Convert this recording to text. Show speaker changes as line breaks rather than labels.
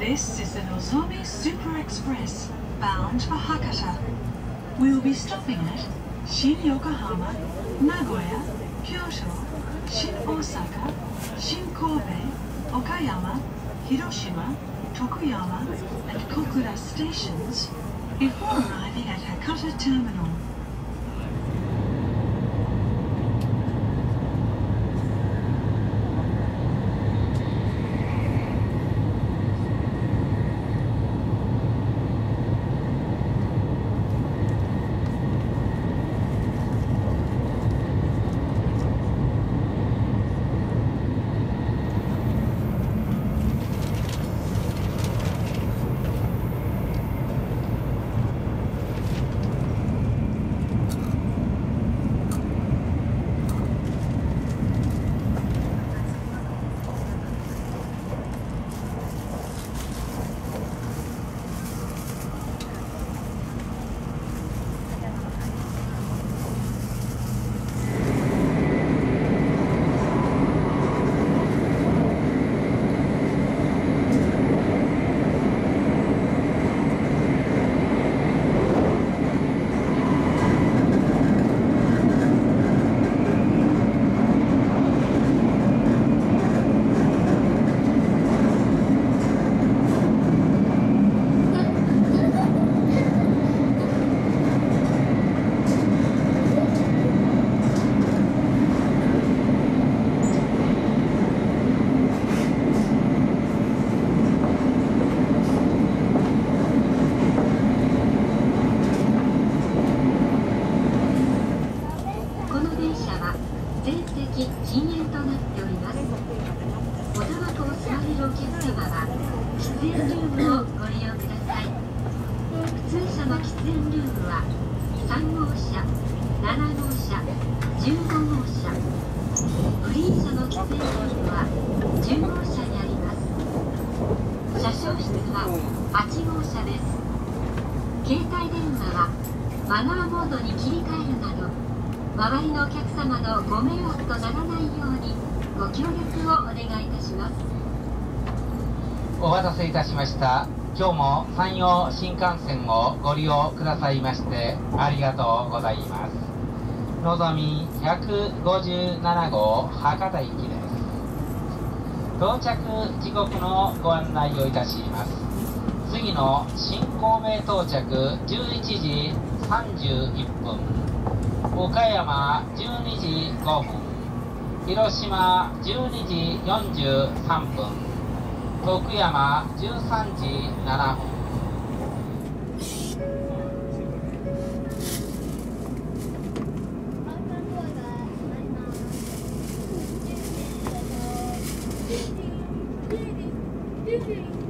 This is the Nozomi Super Express bound for Hakata. We will be stopping at Shin Yokohama, Nagoya, Kyoto, Shin Osaka, Shin Kobe, Okayama, Hiroshima, Tokuyama, and Kokura stations before arriving at Hakata Terminal.
車の喫煙ルームは3号車7号車15号車フリーン車の喫煙ルームは10号車にあります車掌室は8号車です携帯電話はマナーモードに切り替えるなど周りのお客様のご迷惑とならないようにご協力をお願いいたします
お待たせいたしました。今日も山陽新幹線をご利用くださいましてありがとうございます。のぞみ157号博多行きです。到着時刻のご案内をいたします。次の新神戸到着11時31分。岡山12時5分。広島12時43分。徳山13時7分 Thank you.